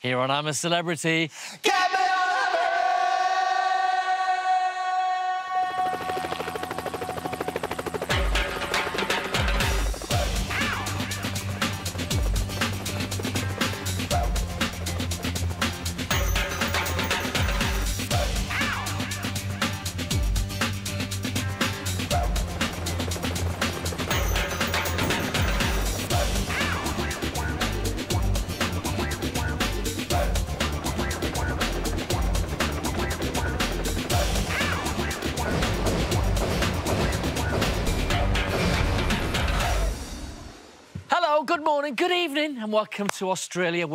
Here on I'm a Celebrity. Get me Good morning, good evening, and welcome to Australia.